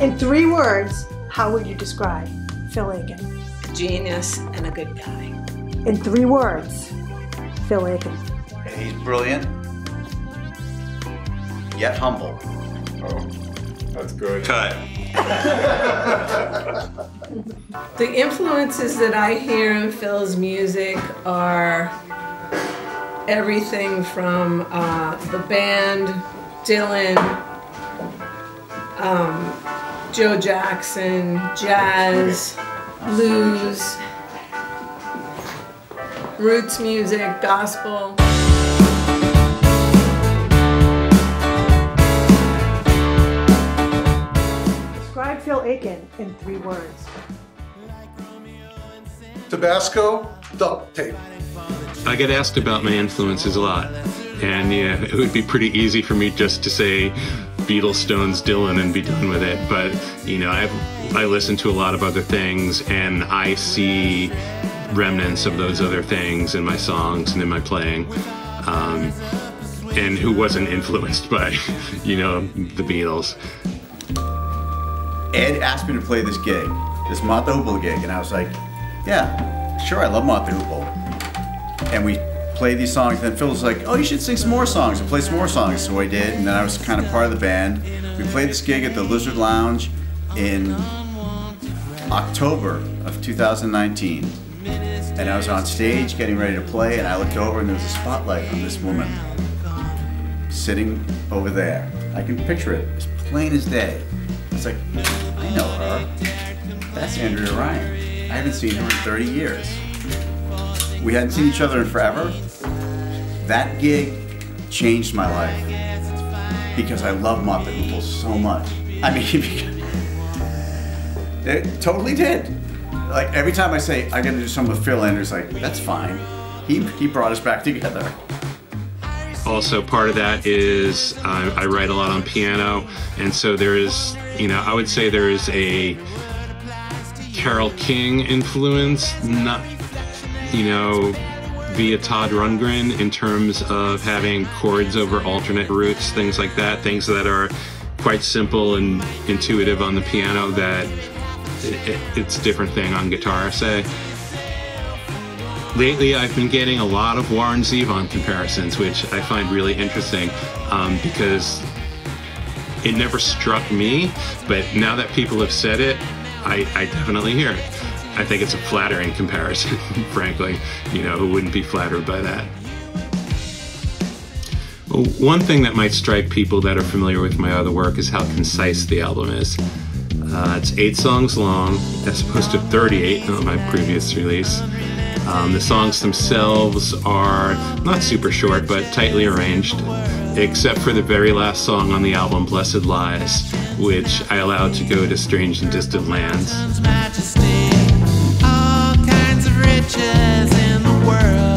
In three words, how would you describe Phil Aiken? Genius and a good guy. In three words, Phil Aiken. He's brilliant, yet humble. Oh, that's good. Cut. The influences that I hear in Phil's music are everything from uh, the band, Dylan, um, Joe Jackson, jazz, blues, roots music, gospel. Describe Phil Aiken in three words. Tabasco, duct tape. I get asked about my influences a lot. And yeah, it would be pretty easy for me just to say Beatles, Stones, Dylan and be done with it. But, you know, I've, I listen to a lot of other things and I see remnants of those other things in my songs and in my playing. Um, and who wasn't influenced by, you know, the Beatles. Ed asked me to play this gig, this Martha Hoople gig, and I was like, yeah, sure, I love Martha Hoople. And we played these songs, then Phil was like, oh, you should sing some more songs and play some more songs. So I did, and then I was kind of part of the band. We played this gig at the Lizard Lounge in October of 2019. And I was on stage getting ready to play, and I looked over, and there was a spotlight on this woman sitting over there. I can picture it as plain as day. It's like, I know her. That's Andrea Ryan. I haven't seen her in 30 years. We hadn't seen each other in forever. That gig changed my life because I love Martha Hoople so much. I mean, it totally did. Like every time I say I got to do something with Phil Andrews, like that's fine. He he brought us back together. also part of that is uh, I write a lot on piano, and so there is, you know, I would say there is a Carole King influence, not, you know, via Todd Rundgren in terms of having chords over alternate roots, things like that, things that are quite simple and intuitive on the piano that it, it, it's a different thing on guitar, say. Lately, I've been getting a lot of Warren Zevon comparisons, which I find really interesting um, because it never struck me, but now that people have said it, I, I definitely hear it. I think it's a flattering comparison, frankly. You know, who wouldn't be flattered by that? Well, one thing that might strike people that are familiar with my other work is how concise the album is. Uh, it's eight songs long, as opposed to 38 on my previous release. Um, the songs themselves are not super short, but tightly arranged, except for the very last song on the album, Blessed Lies, which I allowed to go to strange and distant lands. Riches in the world.